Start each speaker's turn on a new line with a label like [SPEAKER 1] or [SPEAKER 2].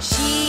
[SPEAKER 1] 心。